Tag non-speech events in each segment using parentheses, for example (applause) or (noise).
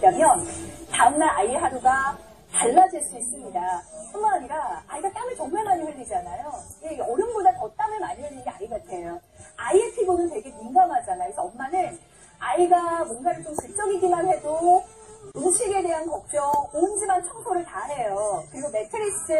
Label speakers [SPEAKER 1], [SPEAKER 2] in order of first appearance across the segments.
[SPEAKER 1] 있다면 다음날 아이의 하루가 달라질 수 있습니다. 뿐만 아니라 아이가 땀을 정말 많이 흘리잖아요. 이게 어른보다 더 땀을 많이 흘리는 게 아이 같아요. 아이의 피부는 되게 민감하잖아요. 그래서 엄마는 아이가 뭔가를 좀 긁적이기만 해도 음식에 대한 걱정, 온 집안 청소를 다 해요. 그리고 매트리스,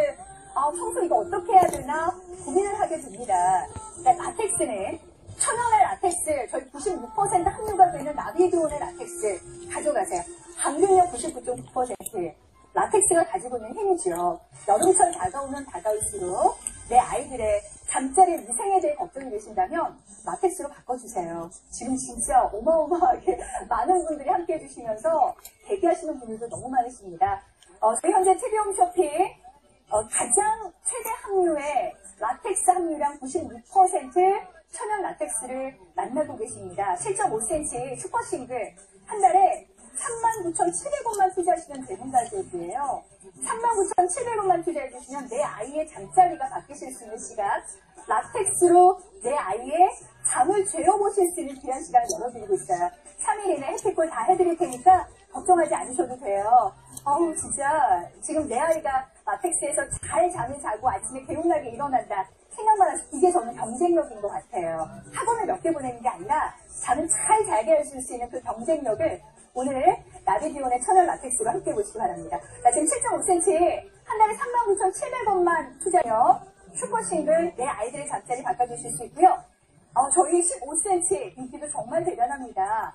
[SPEAKER 1] 아, 청소 이거 어떻게 해야 되나 고민을 하게 됩니다. 그러니까 라텍스는 천연의 라텍스, 저희 96% 함유가 되는 나비드온의 라텍스 가져가세요. 항균력 99.9%. 라텍스가 가지고 있는 힘이죠. 여름철 다가오면 다가올수록 내 아이들의 잠자리 위생에 대해 걱정이 되신다면 라텍스로 바꿔주세요. 지금 진짜 어마어마하게 (laughs) 많은 분들이 함께 해주시면서 대기하시는 분들도 너무 많으십니다. 어, 저희 현재 TV홈 쇼핑 어, 가장 최대 함유의 라텍스 함유량 96% 천연 라텍스를 만나고 계십니다. 7.5cm 슈퍼싱글 한 달에 39,700원만 투자하시면 되는 가격이에요. 39,700원만 투자해 주시면 내 아이의 잠자리가 바뀌실 수 있는 시간, 라텍스로 내 아이의 잠을 재워보실 수 있는 귀한 시간을 열어드리고 있어요. 3일 이내 혜택골 다 해드릴 테니까 걱정하지 않으셔도 돼요. 어우 진짜 지금 내 아이가 라텍스에서 잘 잠을 자고 아침에 개운하게 일어난다. 생각만 해서 이게 저는 경쟁력인 것 같아요. 학원을 몇 개 보내는 게 아니라 잠을 잘 자게 해줄 수 있는 그 경쟁력을 오늘 나비디온의 천연 라텍스로 함께 보시기 바랍니다. 나 지금 7.5cm 한 달에 39,700원만 투자요. 슈퍼싱글 내 아이들의 잠자리 바꿔주실 수 있고요. 어, 저희 15cm 인기도 정말 대단합니다.